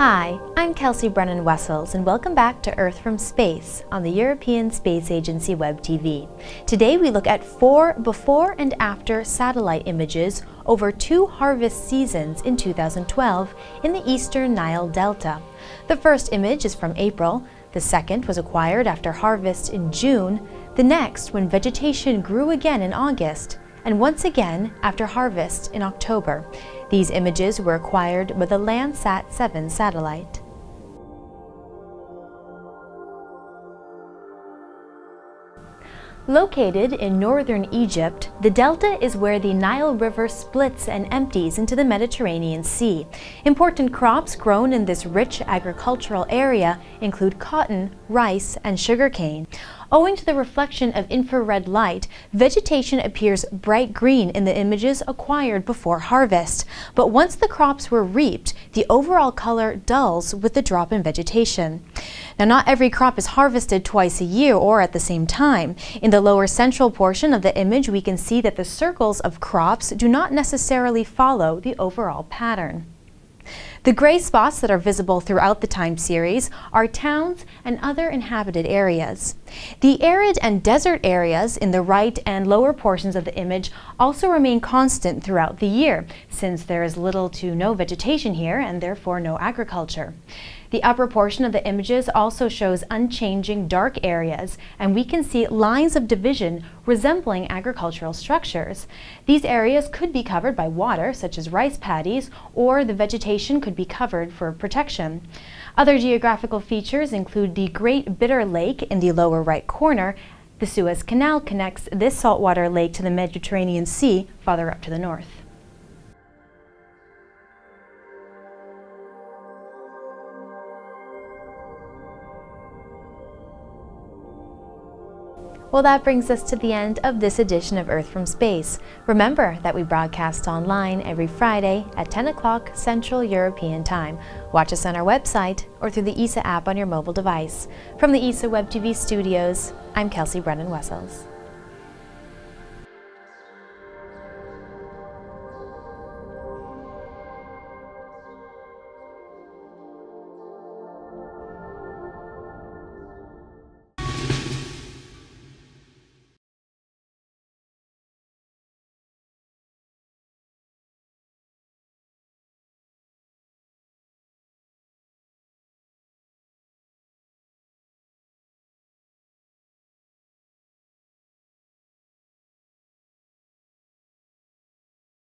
Hi, I'm Kelsea Brennan Wessels, and welcome back to Earth from Space on the European Space Agency Web TV. Today we look at four before and after satellite images over two harvest seasons in 2012 in the eastern Nile Delta. The first image is from April, the second was acquired after harvest in June, the next when vegetation grew again in August, and once again after harvest in October. These images were acquired with a Landsat 7 satellite. Located in northern Egypt, the delta is where the Nile River splits and empties into the Mediterranean Sea. Important crops grown in this rich agricultural area include cotton, rice, and sugarcane. Owing to the reflection of infrared light, vegetation appears bright green in the images acquired before harvest. But once the crops were reaped, the overall color dulls with the drop in vegetation. Now, not every crop is harvested twice a year or at the same time. In the lower central portion of the image, we can see that the circles of crops do not necessarily follow the overall pattern. The gray spots that are visible throughout the time series are towns and other inhabited areas. The arid and desert areas in the right and lower portions of the image also remain constant throughout the year, since there is little to no vegetation here and therefore no agriculture. The upper portion of the images also shows unchanging dark areas, and we can see lines of division resembling agricultural structures. These areas could be covered by water, such as rice paddies, or the vegetation could be covered for protection. Other geographical features include the Great Bitter Lake in the lower right corner. The Suez Canal connects this saltwater lake to the Mediterranean Sea farther up to the north. Well, that brings us to the end of this edition of Earth from Space. Remember that we broadcast online every Friday at 10 o'clock Central European Time. Watch us on our website or through the ESA app on your mobile device. From the ESA Web TV studios, I'm Kelsea Brennan Wessels.